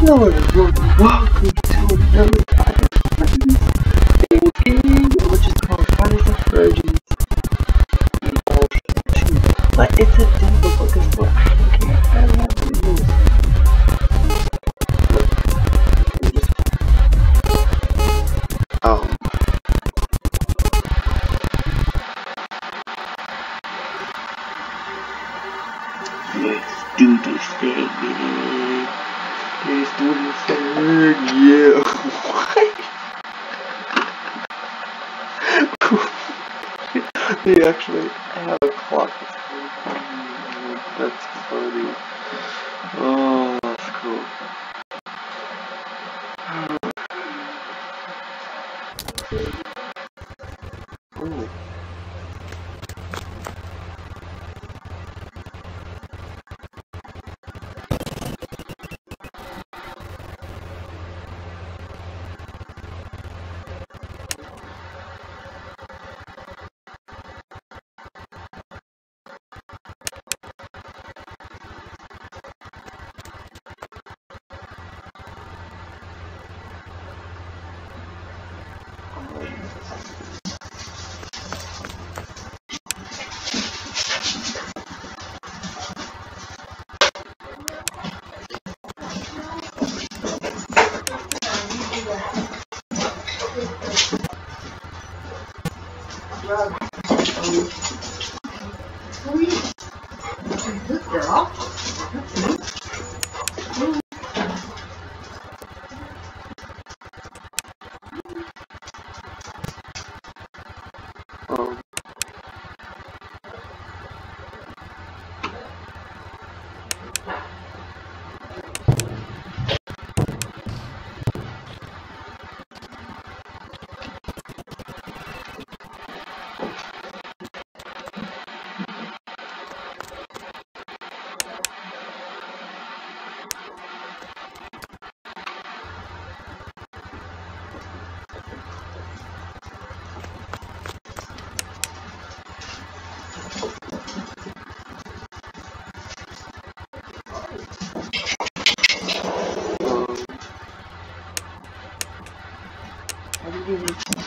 Hello everyone, welcome to another Freddy game, which is called Friday the Virgins But it's a demo book as. I don't care, I don't have let's do this thing, man. Let's do this thing, yeah. What? they actually have a clock. That's funny. Oh, that's cool. Good girl. You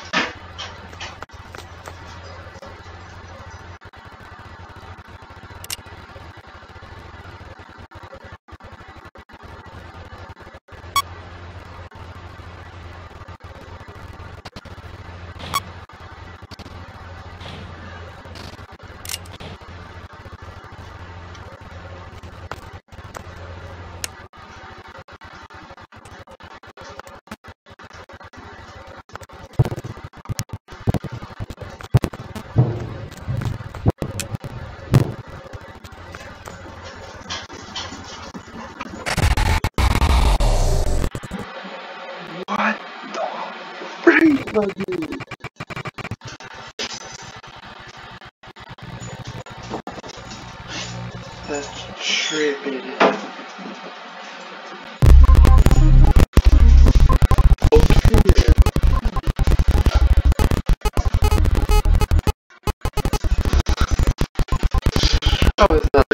What the freak, my dude? That's tripping. Okay. I was not